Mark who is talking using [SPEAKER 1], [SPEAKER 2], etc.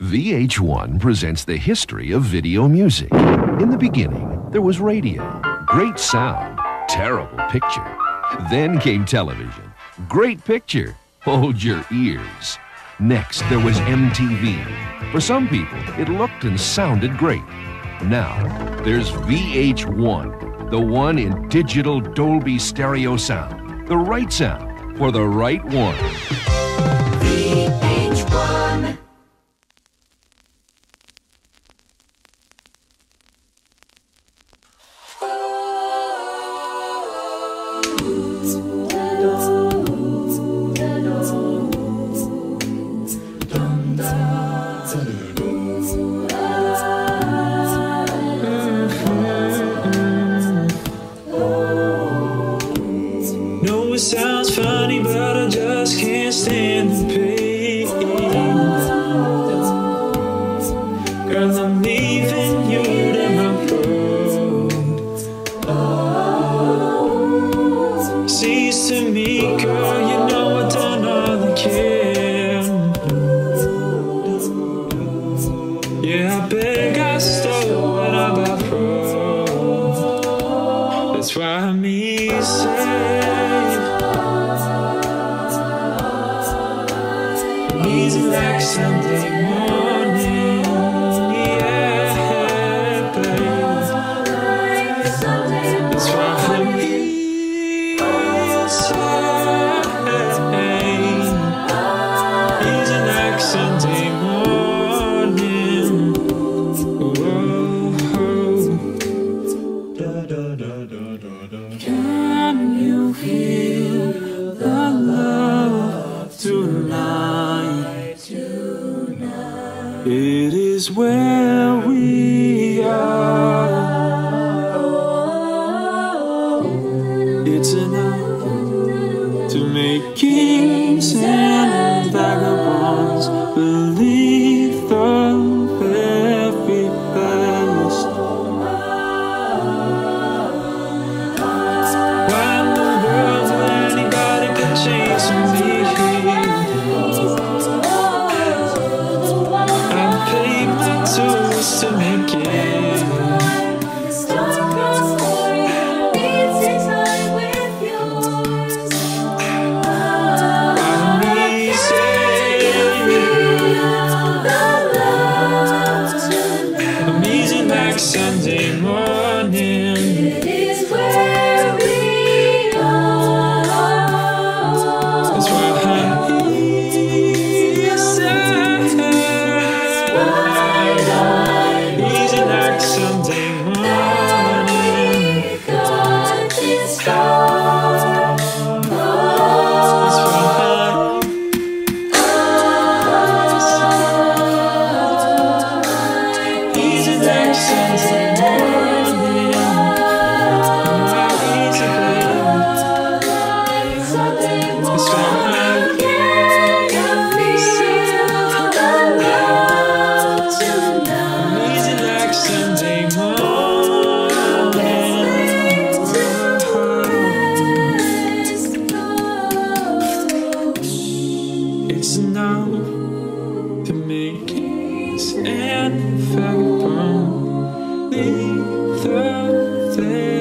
[SPEAKER 1] VH1 presents the history of video music. In the beginning, there was radio, great sound, terrible picture. Then came television, great picture, hold your ears. Next, there was MTV. For some people, it looked and sounded great. Now, there's VH1, the one in digital Dolby stereo sound. The right sound for the right one.
[SPEAKER 2] It sounds funny, but I just can't stand the pain. Girl, I'm to me, girl, you know I done all I can. Yeah, I beg, I stole, and I got broke. That's why I'm easy. Is where we are. It's enough to make kings and vagabonds believe like Sunday It's enough to make kings and vagabond leave the very